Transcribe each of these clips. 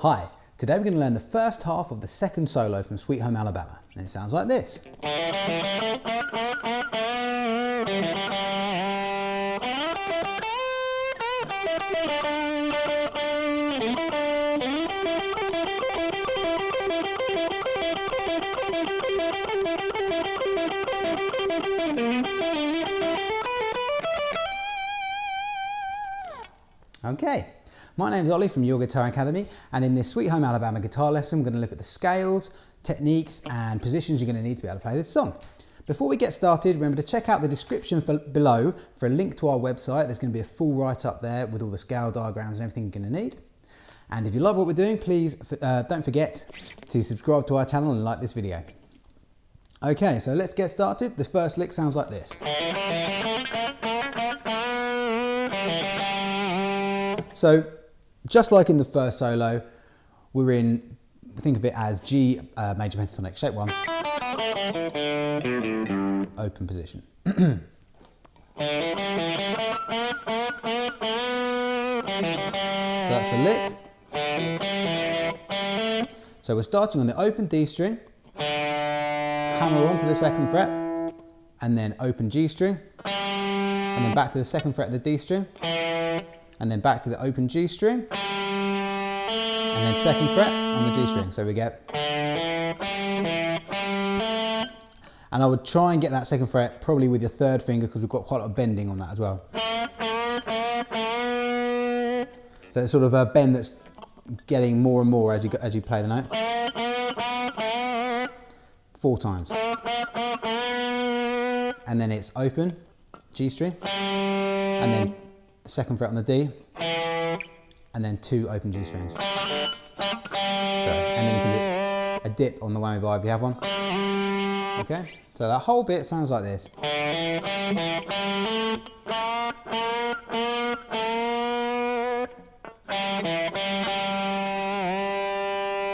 Hi, today we're going to learn the first half of the second solo from Sweet Home Alabama, and it sounds like this. Okay, my name's Ollie from Your Guitar Academy and in this Sweet Home Alabama guitar lesson we're going to look at the scales, techniques and positions you're going to need to be able to play this song. Before we get started, remember to check out the description for, below for a link to our website. There's going to be a full write-up there with all the scale diagrams and everything you're going to need. And if you love what we're doing, please uh, don't forget to subscribe to our channel and like this video. Okay, so let's get started. The first lick sounds like this. So just like in the first solo, we're in, think of it as G uh, major pentatonic, shape one, open position. so that's the lick. So we're starting on the open D string, hammer onto the second fret, and then open G string, and then back to the second fret of the D string, and then back to the open G string, and then second fret on the G string. So we get, and I would try and get that second fret probably with your third finger because we've got quite a lot of bending on that as well. So it's sort of a bend that's getting more and more as you, as you play the note. Four times. And then it's open, G string, and then the second fret on the D, and then two open G strings. And then you can do a dip on the whammy bar if you have one. Okay, so that whole bit sounds like this.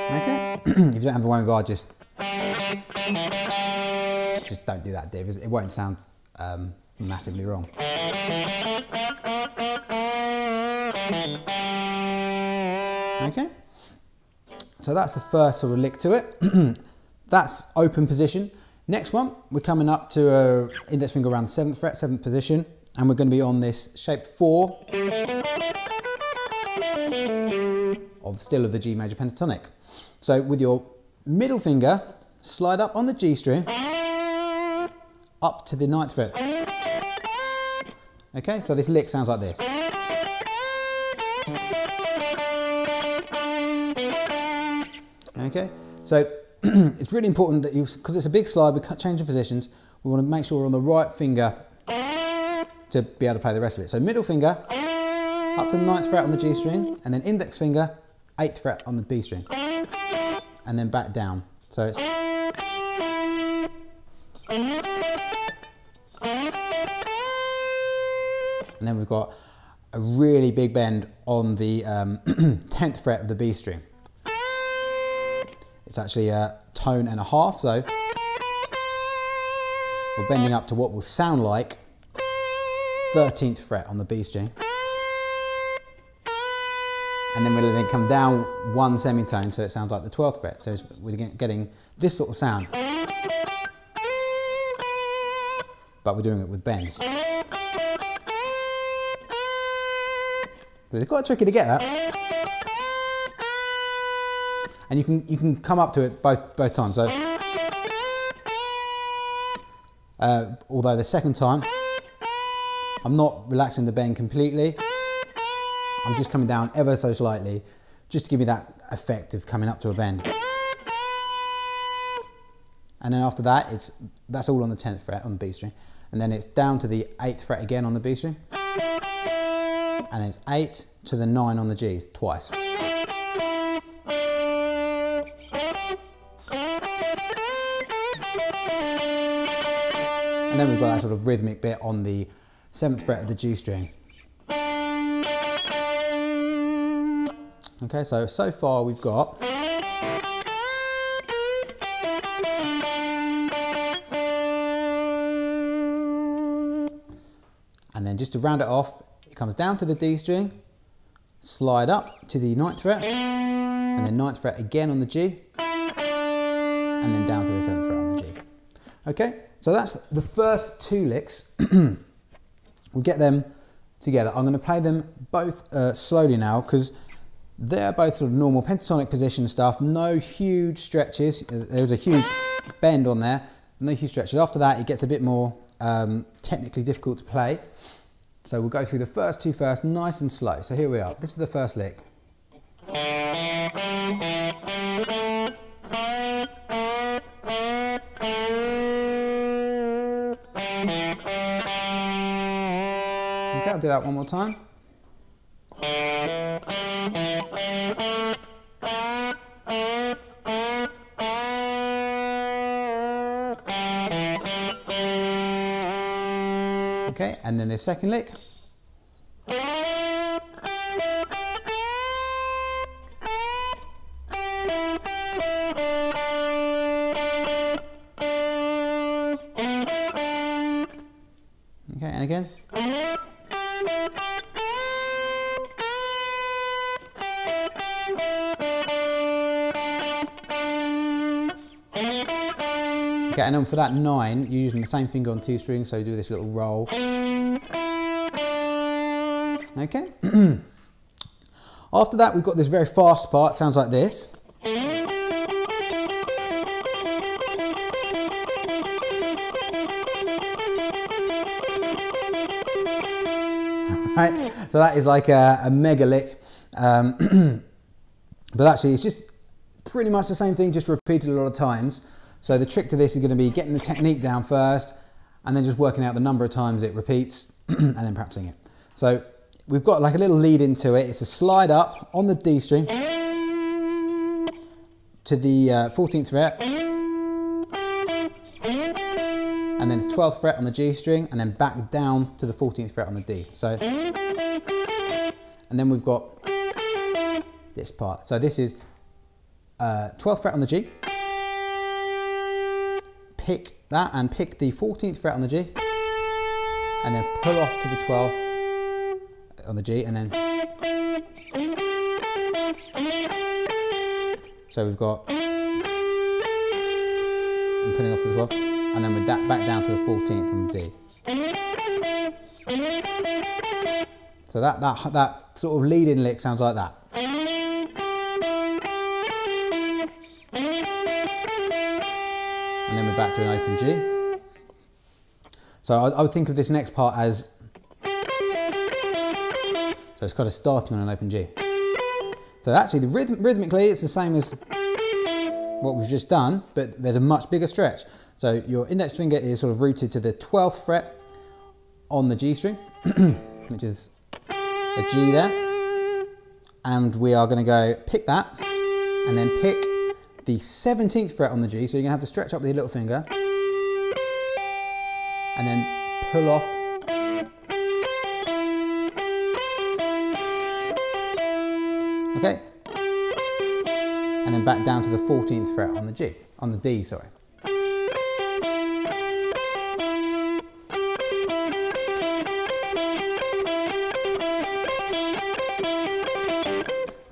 Okay, if you don't have a whammy bar, just just don't do that dip. It won't sound um, massively wrong. Okay, so that's the first sort of lick to it. that's open position. Next one, we're coming up to a index finger around the seventh fret, seventh position, and we're going to be on this shape four of still of the G major pentatonic. So with your middle finger, slide up on the G string, up to the ninth fret. Okay, so this lick sounds like this. Okay, so it's really important that you, because it's a big slide, we change the positions, we want to make sure we're on the right finger to be able to play the rest of it. So middle finger, up to the ninth fret on the G string, and then index finger, eighth fret on the B string, and then back down. So it's... And then we've got a really big bend on the um, 10th fret of the B string. It's actually a tone and a half, so we're bending up to what will sound like 13th fret on the B string. And then we're letting it come down one semitone so it sounds like the 12th fret. So we're getting this sort of sound. But we're doing it with bends. It's quite tricky to get that. And you can you can come up to it both both times. So uh, although the second time I'm not relaxing the bend completely. I'm just coming down ever so slightly just to give you that effect of coming up to a bend. And then after that, it's that's all on the 10th fret on the B string. And then it's down to the 8th fret again on the B string and it's 8 to the 9 on the Gs twice. And then we've got that sort of rhythmic bit on the 7th fret of the G string. Okay, so, so far we've got and then just to round it off, it comes down to the D string, slide up to the ninth fret, and then ninth fret again on the G, and then down to the seventh fret on the G. Okay, so that's the first two licks. we'll get them together. I'm going to play them both uh, slowly now because they're both sort of normal pentatonic position stuff, no huge stretches. There's a huge bend on there, no huge stretches. After that, it gets a bit more um, technically difficult to play. So we'll go through the first two first, nice and slow. So here we are. This is the first lick. I'll do that one more time. Okay, and then the second lick. Okay, and again. Okay, and then for that nine, you're using the same finger on two strings, so you do this little roll. Okay. After that, we've got this very fast part, sounds like this. right, so that is like a, a mega lick. Um, but actually, it's just pretty much the same thing, just repeated a lot of times. So the trick to this is going to be getting the technique down first and then just working out the number of times it repeats and then practicing it. So we've got like a little lead into it. It's a slide up on the D string to the uh, 14th fret and then the 12th fret on the G string and then back down to the 14th fret on the D. So, and then we've got this part. So this is uh, 12th fret on the G, pick that and pick the 14th fret on the G and then pull off to the 12th on the G and then so we've got I'm pulling off to the 12th and then with that back down to the 14th on the D. So that, that, that sort of leading lick sounds like that. And then we're back to an open G. So I, I, would think of this next part as, so it's kind of starting on an open G. So actually the rhythm, rhythmically it's the same as what we've just done, but there's a much bigger stretch. So your index finger is sort of rooted to the 12th fret on the G string, which is a G there. And we are going to go pick that and then pick the 17th fret on the G, so you're gonna have to stretch up with your little finger, and then pull off. Okay, and then back down to the 14th fret on the G, on the D, sorry.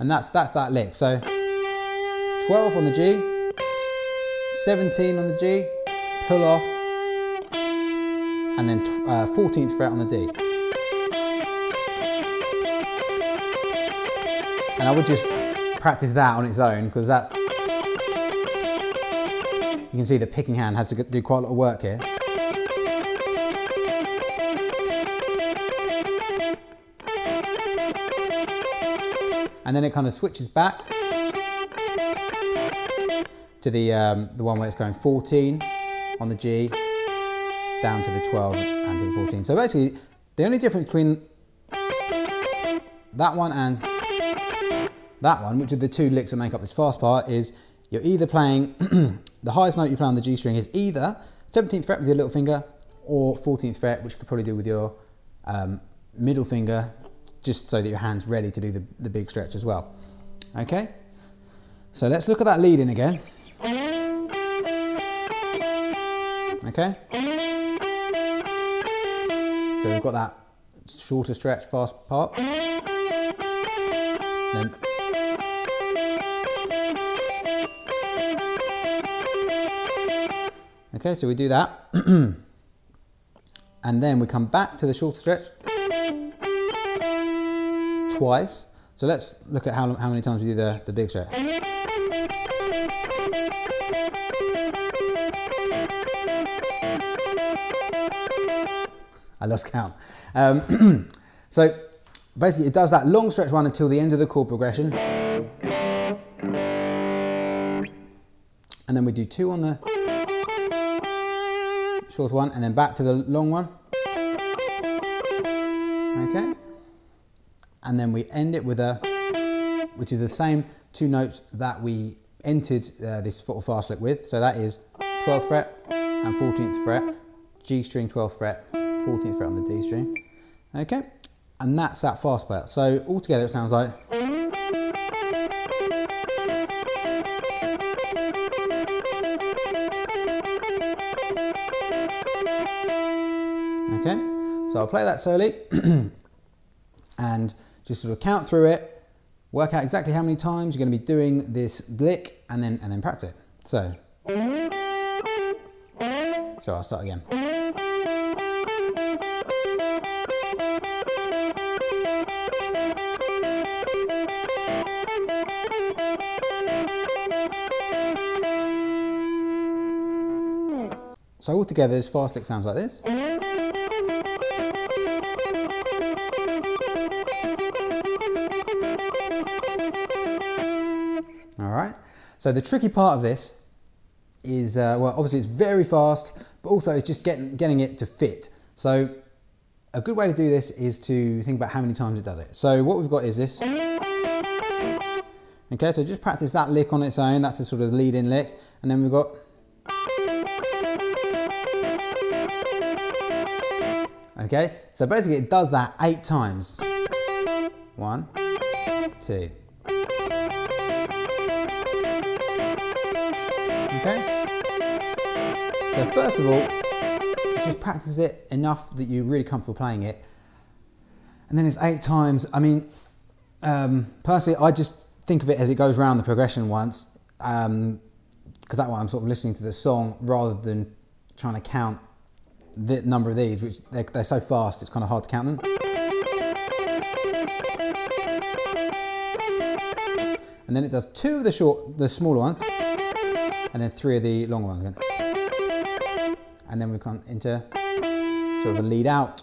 And that's that's that lick. So 12 on the G, 17 on the G, pull off, and then uh, 14th fret on the D. And I would just practice that on its own because that's, you can see the picking hand has to do quite a lot of work here. And then it kind of switches back to the, um, the one where it's going 14 on the G, down to the 12 and to the 14. So basically, the only difference between that one and that one, which are the two licks that make up this fast part, is you're either playing, the highest note you play on the G string is either 17th fret with your little finger or 14th fret, which you could probably do with your um, middle finger, just so that your hand's ready to do the, the big stretch as well. Okay, so let's look at that lead in again. okay? So we've got that shorter stretch, fast part. Then Okay, so we do that. and then we come back to the shorter stretch twice. So let's look at how, how many times we do the, the big stretch. I lost count. Um, so basically it does that long stretch one until the end of the chord progression. And then we do two on the short one and then back to the long one. Okay. And then we end it with a, which is the same two notes that we entered uh, this foot fast lick with. So that is 12th fret and 14th fret, G string 12th fret, 14th fret on the D string. Okay. And that's that fast part. So altogether it sounds like. Okay, so I'll play that slowly and just sort of count through it, work out exactly how many times you're going to be doing this lick and then and then practice it. So, so I'll start again. So altogether this fast lick sounds like this. All right. So the tricky part of this is, uh, well, obviously it's very fast, but also it's just getting, getting it to fit. So a good way to do this is to think about how many times it does it. So what we've got is this. Okay, so just practice that lick on its own. That's the sort of lead in lick. And then we've got Okay, so basically it does that eight times. One, two. Okay? So first of all, just practice it enough that you're really comfortable playing it. And then it's eight times. I mean, um, personally, I just think of it as it goes around the progression once, because um, that way I'm sort of listening to the song rather than trying to count the number of these, which they're, they're so fast, it's kind of hard to count them. And then it does two of the short, the smaller ones, and then three of the longer ones again. And then we come into sort of a lead out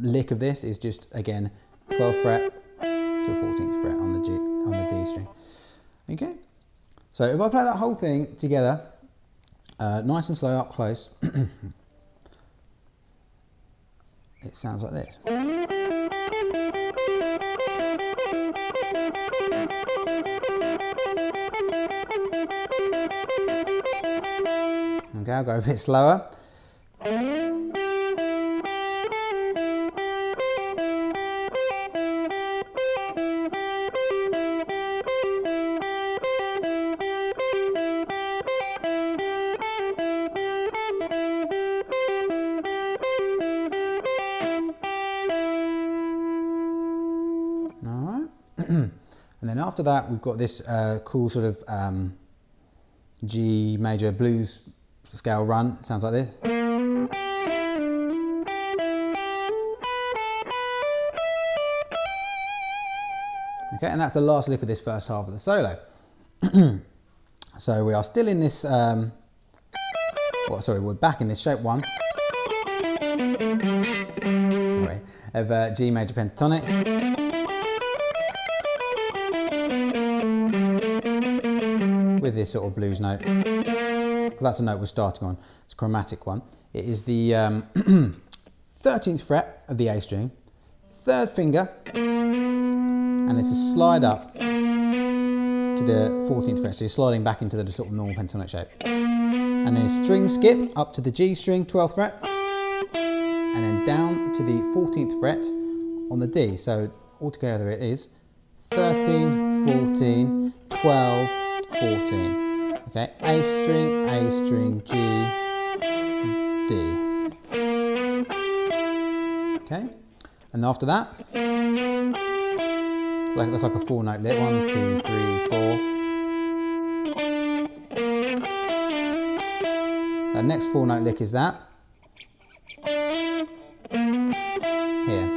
lick of this is just again 12th fret to 14th fret on the G on the D string. Okay. So if I play that whole thing together, uh, nice and slow up close. it sounds like this. Okay, I'll go a bit slower. After that, we've got this uh, cool sort of um, G major blues scale run. It sounds like this. Okay, and that's the last lick of this first half of the solo. so we are still in this, um, well, sorry, we're back in this shape one. Sorry, of uh, G major pentatonic. This sort of blues note. That's a note we're starting on. It's a chromatic one. It is the um, 13th fret of the A string, third finger, and it's a slide up to the 14th fret. So you're sliding back into the sort of normal pentatonic shape. And then string skip up to the G string, 12th fret, and then down to the 14th fret on the D. So altogether it is 13, 14, 12, 14. Okay, A string, A string, G, D. Okay, and after that, like, that's like a four note lick. One, two, three, four. That next four note lick is that. Here.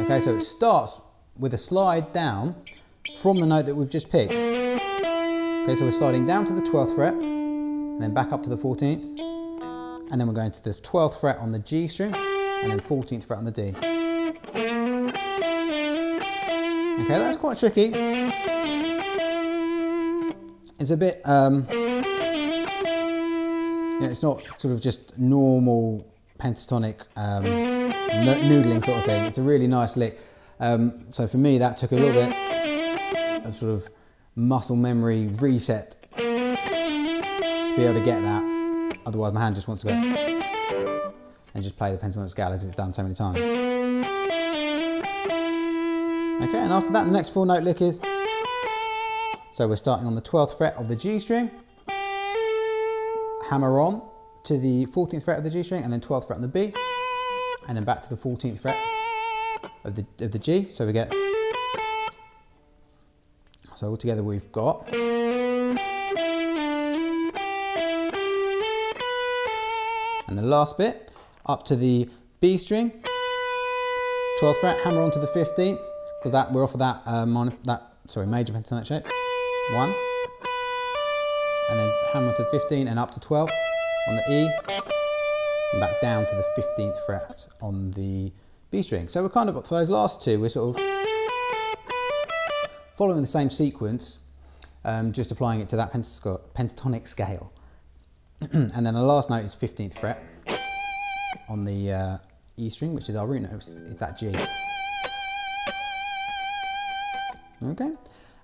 Okay, so it starts with a slide down from the note that we've just picked. Okay, so we're sliding down to the 12th fret, and then back up to the 14th, and then we're going to the 12th fret on the G string, and then 14th fret on the D. Okay, that's quite tricky. It's a bit, um, you know, it's not sort of just normal pentatonic um, noodling sort of thing. It's a really nice lick. Um, so for me, that took a little bit of sort of muscle memory reset to be able to get that. Otherwise, my hand just wants to go and just play the pentatonic scale as it's done so many times. Okay, and after that, the next four note lick is. So we're starting on the 12th fret of the G string, hammer on to the 14th fret of the G string, and then 12th fret on the B, and then back to the 14th fret of the, of the G. So we get, so altogether we've got and the last bit up to the B string, 12th fret, hammer on to the 15th, because that we're off of that uh, that sorry major pentatonic shape. One, and then hammer to the 15 and up to 12 on the E, and back down to the 15th fret on the B string. So we're kind of for those last two, we're sort of following the same sequence, um, just applying it to that pentatonic scale. and then the last note is 15th fret on the uh, E string, which is our root note, it's that G. Okay,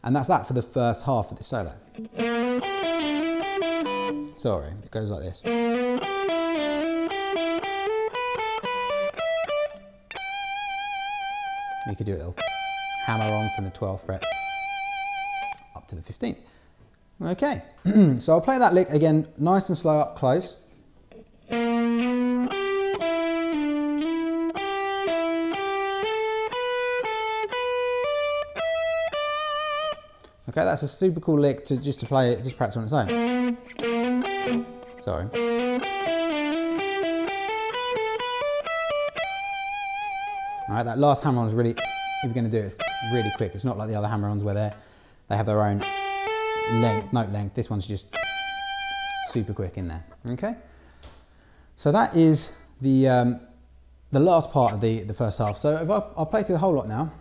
and that's that for the first half of the solo. Sorry, it goes like this. You could do a little hammer on from the 12th fret to the 15th. Okay, so I'll play that lick again nice and slow up close. Okay, that's a super cool lick to just to play it, just practice on its own. Sorry. All right, that last hammer on is really, if you're going to do it, really quick. It's not like the other hammer-ons where they they have their own length, note length. This one's just super quick in there. Okay. So that is the um, the last part of the the first half. So if I, I'll play through the whole lot now.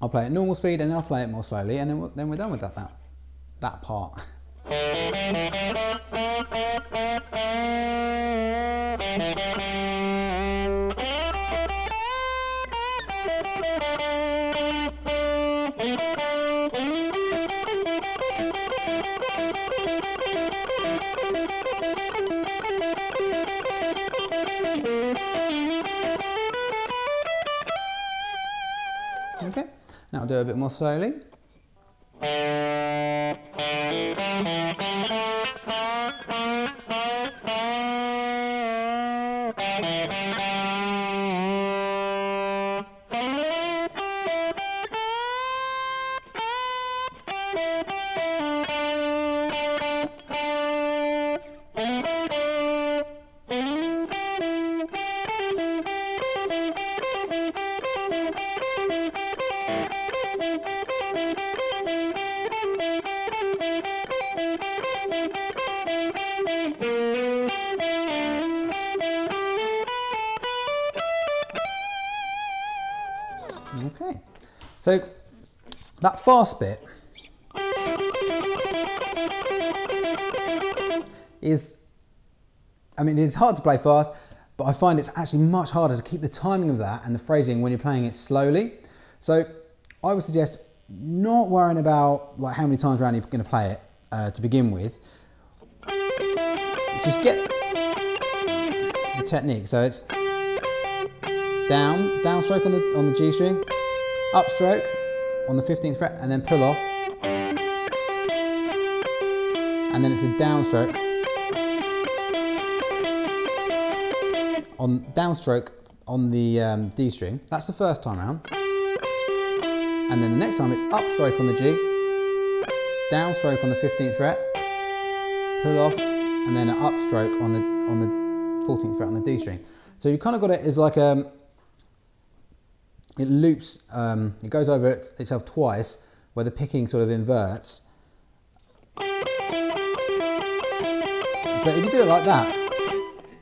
I'll play at normal speed and I'll play it more slowly, and then we're, then we're done with that that, that part. do a bit more slowly. So that fast bit is, I mean, it's hard to play fast, but I find it's actually much harder to keep the timing of that and the phrasing when you're playing it slowly. So I would suggest not worrying about like how many times around you're going to play it uh, to begin with. Just get the technique. So it's down, downstroke on the on the G string, upstroke on the 15th fret, and then pull off, and then it's a downstroke on downstroke on the um, D string. That's the first time round, and then the next time it's upstroke on the G, downstroke on the 15th fret, pull off, and then an upstroke on the on the 14th fret on the D string. So you kind of got it as like a, um, it loops, um, it goes over itself twice, where the picking sort of inverts. But if you do it like that,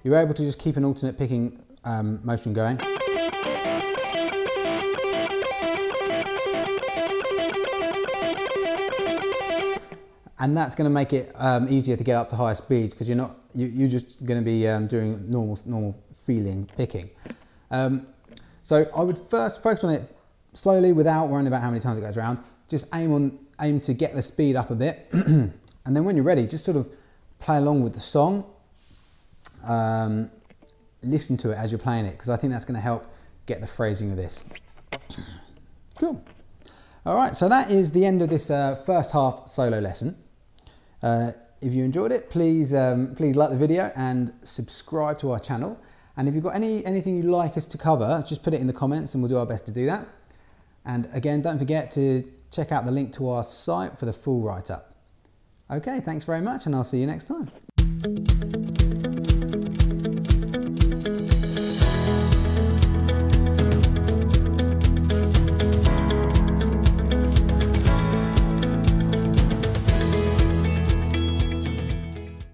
you're able to just keep an alternate picking um, motion going. and that's going to make it um, easier to get up to higher speeds because you're not you, you're just going to be um, doing normal normal feeling picking. So I would first focus on it slowly without worrying about how many times it goes around. Just aim on aim to get the speed up a bit, and then when you're ready, just sort of play along with the song. Um, listen to it as you're playing it because I think that's going to help get the phrasing of this. Cool. All right, so that is the end of this uh, first half solo lesson. Uh, if you enjoyed it, please, um, please like the video and subscribe to our channel. And if you've got any, anything you'd like us to cover, just put it in the comments and we'll do our best to do that. And again, don't forget to check out the link to our site for the full write-up. Okay, thanks very much and I'll see you next time.